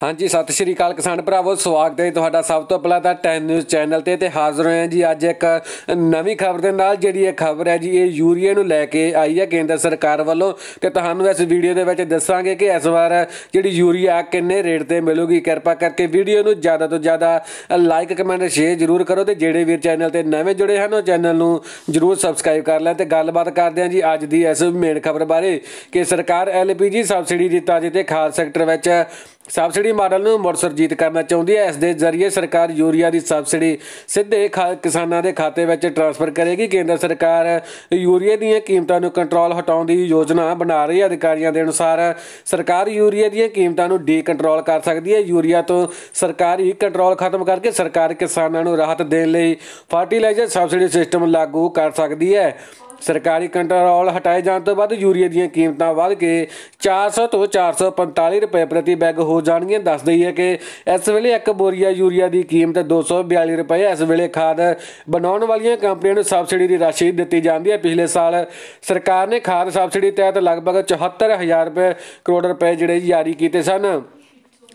ਹਾਂਜੀ, ਸਤਿ ਸ਼੍ਰੀ ਅਕਾਲ ਕਿਸਾਨ ਭਰਾਵੋ, ਸਵਾਗਤ ਹੈ ਤੁਹਾਡਾ ਸਭ ਤੋਂ ਪਹਿਲਾਂ ਤਾਂ 10 ਨਿਊਜ਼ ਚੈਨਲ ਤੇ ਤੇ ਹਾਜ਼ਰ ਹੋਏ ਹਾਂ ਜੀ ਅੱਜ ਇੱਕ ਨਵੀਂ ਖਬਰ ਦੇ ਨਾਲ ਜਿਹੜੀ ਇਹ ਖਬਰ ਹੈ ਜੀ, ਇਹ ਯੂਰੀਆ ਨੂੰ ਲੈ ਕੇ ਆਈ ਹੈ ਕੇਂਦਰ ਸਰਕਾਰ ਵੱਲੋਂ ਤੇ ਤੁਹਾਨੂੰ ਇਸ ਵੀਡੀਓ ਦੇ ਵਿੱਚ ਦੱਸਾਂਗੇ ਕਿ ਇਸ ਵਾਰ ਜਿਹੜੀ ਯੂਰੀਆ ਕਿੰਨੇ ਰੇਟ ਤੇ ਮਿਲੂਗੀ। ਕਿਰਪਾ ਕਰਕੇ ਵੀਡੀਓ ਨੂੰ ਜ਼ਿਆਦਾ ਤੋਂ ਜ਼ਿਆਦਾ ਲਾਈਕ, ਕਮੈਂਟ, ਸ਼ੇਅਰ ਜ਼ਰੂਰ ਕਰੋ ਤੇ ਜਿਹੜੇ ਵੀਰ ਚੈਨਲ ਤੇ ਨਵੇਂ ਜੁੜੇ ਹਨ, ਉਹ ਚੈਨਲ ਨੂੰ ਜ਼ਰੂਰ ਸਬਸਕ੍ਰਾਈਬ ਕਰ ਲੈਣ ਤੇ ਗੱਲਬਾਤ ਕਰਦੇ ਹਾਂ ਜੀ ਅੱਜ ਦੀ ਇਸ ਮੇਨ ਖਬਰ ਬਾਰੇ ਕਿ ਸਰਕਾਰ ਐਲਪੀਜੀ ਸਬਸਿਡੀ ਦੀ ਤਾਜੀ ਤੇ ਖਾਸ ਸੈਕਟਰ ਵਿੱਚ ਸਬਸਿਡੀ ਮਾਡਲ ਨੂੰ ਮੁੜ ਸਰਜੀਤ ਕਰਨਾ ਚਾਹੁੰਦੀ ਹੈ। ਇਸ ਦੇ ਜ਼ਰੀਏ ਸਰਕਾਰ ਯੂਰੀਆ ਦੀ ਸਬਸਿਡੀ ਸਿੱਧੇ ਕਿਸਾਨਾਂ ਦੇ ਖਾਤੇ ਵਿੱਚ ਟ੍ਰਾਂਸਫਰ ਕਰੇਗੀ। ਕੇਂਦਰ ਸਰਕਾਰ ਯੂਰੀਆ ਦੀਆਂ ਕੀਮਤਾਂ ਨੂੰ ਕੰਟਰੋਲ ਹਟਾਉਣ ਦੀ ਯੋਜਨਾ ਬਣਾ ਰਹੀ ਹੈ। ਅਧਿਕਾਰੀਆਂ ਦੇ ਅਨੁਸਾਰ ਸਰਕਾਰ ਯੂਰੀਆ ਦੀਆਂ ਕੀਮਤਾਂ ਨੂੰ ਡੀ ਕੰਟਰੋਲ ਕਰ ਸਕਦੀ ਹੈ। ਯੂਰੀਆ ਤੋਂ ਸਰਕਾਰੀ ਕੰਟਰੋਲ ਖਤਮ ਕਰਕੇ ਸਰਕਾਰ ਕਿਸਾਨਾਂ ਨੂੰ ਰਾਹਤ ਦੇਣ ਲਈ ਫਰਟੀਲਾਈਜ਼ਰ ਸਬਸਿਡੀ ਸਿਸਟਮ ਲਾਗੂ ਕਰ ਸਕਦੀ ਹੈ। ਸਰਕਾਰੀ ਕੰਟਰੋਲ ਹਟਾਏ ਜਾਣ ਤੋਂ ਬਾਅਦ ਯੂਰੀਆ ਦੀਆਂ ਕੀਮਤਾਂ ਵਧ ਕੇ 400 ਤੋਂ 445 ਰੁਪਏ ਪ੍ਰਤੀ ਬੈਗ ਹੋ ਜਾਣਗੀਆਂ। ਦੱਸ ਦਈਏ ਕਿ ਇਸ ਵੇਲੇ ਇੱਕ ਬੋਰੀਆ ਯੂਰੀਆ ਦੀ ਕੀਮਤ 242 ਰੁਪਏ ਇਸ ਵੇਲੇ ਖਾਦ ਬਣਾਉਣ ਵਾਲੀਆਂ ਕੰਪਨੀਆਂ ਨੂੰ ਸਬਸਿਡੀ ਦੀ ਰਾਸ਼ੀ ਦਿੱਤੀ ਜਾਂਦੀ ਹੈ। ਪਿਛਲੇ ਸਾਲ ਸਰਕਾਰ ਨੇ ਖਾਦ ਸਬਸਿਡੀ ਤਹਿਤ ਲਗਭਗ 74000 ਰੁਪਏ ਕਰੋੜ ਰੁਪਏ ਜਿਹੜੇ ਜਾਰੀ ਕੀਤੇ ਸਨ।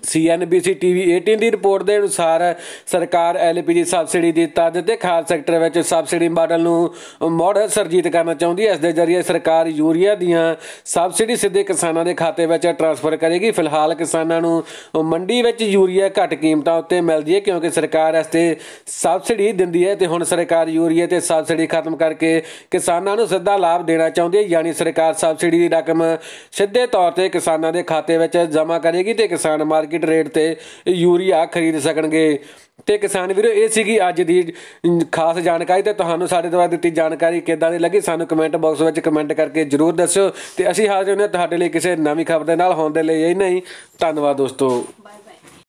ਸੀਐਨਬੀਸੀ ਟੀਵੀ 18 ਦੀ ਰਿਪੋਰਟ ਦੇ ਅਨੁਸਾਰ ਸਰਕਾਰ ਐਲਪੀਜੀ ਸਬਸਿਡੀ ਦੀ ਤਦ ਤੇ ਖਾਦ ਸੈਕਟਰ ਵਿੱਚ ਸਬਸਿਡੀ ਮਾਡਲ ਨੂੰ ਮੋੜ ਸਰਜੀਤ ਕਰਨਾ ਚਾਹੁੰਦੀ ਹੈ। ਇਸ ਦੇ ਜ਼ਰੀਏ ਸਰਕਾਰ ਯੂਰੀਆ ਦੀਆਂ ਸਬਸਿਡੀ ਸਿੱਧੇ ਕਿਸਾਨਾਂ ਦੇ ਖਾਤੇ ਵਿੱਚ ਟ੍ਰਾਂਸਫਰ ਕਰੇਗੀ। ਫਿਲਹਾਲ ਕਿਸਾਨਾਂ ਨੂੰ ਮੰਡੀ ਵਿੱਚ ਯੂਰੀਆ ਘੱਟ ਕੀਮਤਾਂ ਉੱਤੇ ਮਿਲਦੀ ਹੈ ਕਿਉਂਕਿ ਸਰਕਾਰ ਇਸ ਤੇ ਸਬਸਿਡੀ ਦਿੰਦੀ ਹੈ ਤੇ ਹੁਣ ਸਰਕਾਰ ਯੂਰੀਆ ਤੇ ਸਬਸਿਡੀ ਖਤਮ ਕਰਕੇ ਕਿਸਾਨਾਂ ਨੂੰ ਸਿੱਧਾ ਲਾਭ ਦੇਣਾ ਚਾਹੁੰਦੀ ਹੈ। ਯਾਨੀ ਸਰਕਾਰ ਸਬਸਿਡੀ ਦੀ ਰਕਮ ਸਿੱਧੇ ਤੌਰ ਤੇ ਕਿਸਾਨਾਂ ਦੇ ਖਾਤੇ ਵਿੱਚ ਜਮ੍ਹਾਂ ਕਰੇਗੀ ਤੇ ਕਿਸਾਨ ਮਾਰ ਮਾਰਕੀਟ ਰੇਟ ਤੇ ਯੂਰੀਆ ਖਰੀਦ ਸਕਣਗੇ। ਤੇ ਕਿਸਾਨ ਵੀਰੋ, ਇਹ ਸੀਗੀ ਅੱਜ ਦੀ ਖਾਸ ਜਾਣਕਾਰੀ ਤੇ ਤੁਹਾਨੂੰ ਸਾਡੇ ਦੁਆਰਾ ਦਿੱਤੀ ਜਾਣਕਾਰੀ ਕਿੱਦਾਂ ਦੀ ਲੱਗੀ। ਸਾਨੂੰ ਕਮੈਂਟ ਬਾਕਸ ਵਿੱਚ ਕਮੈਂਟ ਕਰਕੇ ਜਰੂਰ ਦੱਸਿਓ। ਤੇ ਅਸੀਂ ਹਾਜ਼ਰ ਹਾਂ ਤੁਹਾਡੇ ਲਈ ਕਿਸੇ ਨਵੀਂ ਖਬਰ ਦੇ ਨਾਲ। ਹੋਣ ਦੇ ਲਈ ਇਹ ਨਹੀਂ। ਧੰਨਵਾਦ ਦੋਸਤੋ।